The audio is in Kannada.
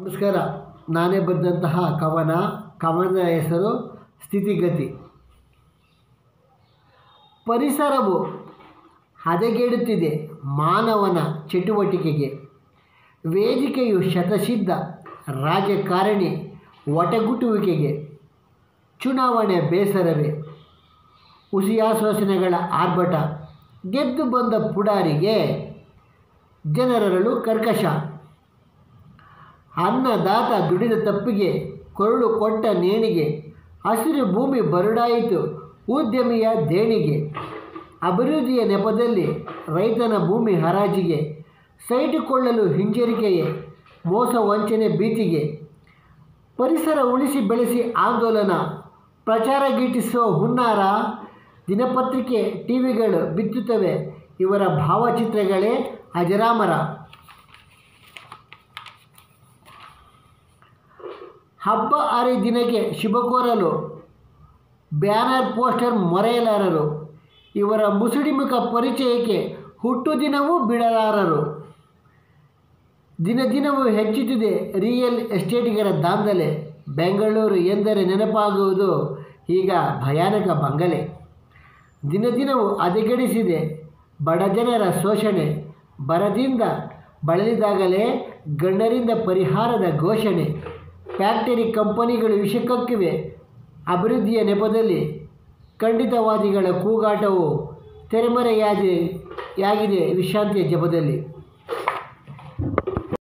ನಮಸ್ಕಾರ. ನಾನೇ ಬರೆದಂತಹ ಕವನ. ಕವನದ ಹೆಸರು ಸ್ಥಿತಿಗತಿ. ಪರಿಸರವು ಹದಗೆಡುತ್ತಿದೆ ಮಾನವನ ಚಟುವಟಿಕೆಗೆ. ವೇದಿಕೆಯು ಶತಸಿದ್ಧ ರಾಜಕಾರಣಿ ಒಟಗುಟುವಿಕೆಗೆ ಚುನಾವಣೆ ಬೇಸರವೇ. ಹುಸಿಯಾಶ್ವಾಸನೆಗಳ ಆರ್ಭಟ. ಗೆದ್ದು ಬಂದ ಪುಡಾರಿಗೆ ಜನರರಳು ಕರ್ಕಶ. ಅನ್ನದಾತ ದುಡಿದ ತಪ್ಪಿಗೆ ಕೊರಳು ಕೊಟ್ಟ ನೇಣಿಗೆ, ಹಸಿರು ಭೂಮಿ ಬರಡಾಯಿತು ಉದ್ಯಮಿಯ ದೇಣಿಗೆ. ಅಭಿವೃದ್ಧಿಯ ನೆಪದಲ್ಲಿ ರೈತನ ಭೂಮಿ ಹರಾಜಿಗೆ, ಸೈಟುಕೊಳ್ಳಲು ಹಿಂಜರಿಕೆಯೇ, ಮೋಸ ವಂಚನೆ ಭೀತಿಗೆ. ಪರಿಸರ ಉಳಿಸಿ ಬೆಳೆಸಿ ಆಂದೋಲನ, ಪ್ರಚಾರ ಗೀಟಿಸುವ ಹುನ್ನಾರ ದಿನಪತ್ರಿಕೆ ಟಿವಿಗಳು ಬಿತ್ತುತ್ತವೆ. ಇವರ ಭಾವಚಿತ್ರಗಳೇ ಅಜರಾಮರ. ಹಬ್ಬ ಹರಿದಿನಕ್ಕೆ ಶುಭ ಕೋರಲು ಬ್ಯಾನರ್ ಪೋಸ್ಟರ್ ಮೊರೆಯಲಾರರು. ಇವರ ಮುಸುಡಿಮುಖ ಪರಿಚಯಕ್ಕೆ ಹುಟ್ಟು ದಿನವೂ ಬಿಡಲಾರರು. ದಿನ ದಿನವೂ ಹೆಚ್ಚುತ್ತಿದೆ ರಿಯಲ್ ಎಸ್ಟೇಟಿಗರ ದಾಂಧಲೆ. ಬೆಂಗಳೂರು ಎಂದರೆ ನೆನಪಾಗುವುದು ಈಗ ಭಯಾನಕ ಬಂಗಲೆ. ದಿನ ದಿನವೂ ಹದಗೆಡಿಸಿದೆ ಬಡಜನರ ಶೋಷಣೆ. ಬರದಿಂದ ಬಳಲಿದಾಗಲೇ ಗಣ್ಯರಿಂದ ಪರಿಹಾರದ ಘೋಷಣೆ. ಫ್ಯಾಕ್ಟರಿ ಕಂಪನಿಗಳು ವಿಷಕಕ್ಕಿವೆ. ಅಭಿವೃದ್ಧಿಯ ನೆಪದಲ್ಲಿ ಖಂಡಿತವಾದಿಗಳ ಕೂಗಾಟವು ತೆರೆಮರೆಯಾದೆ ಯಾಗಿದೆ ವಿಶ್ರಾಂತಿಯ ಜಪದಲ್ಲಿ.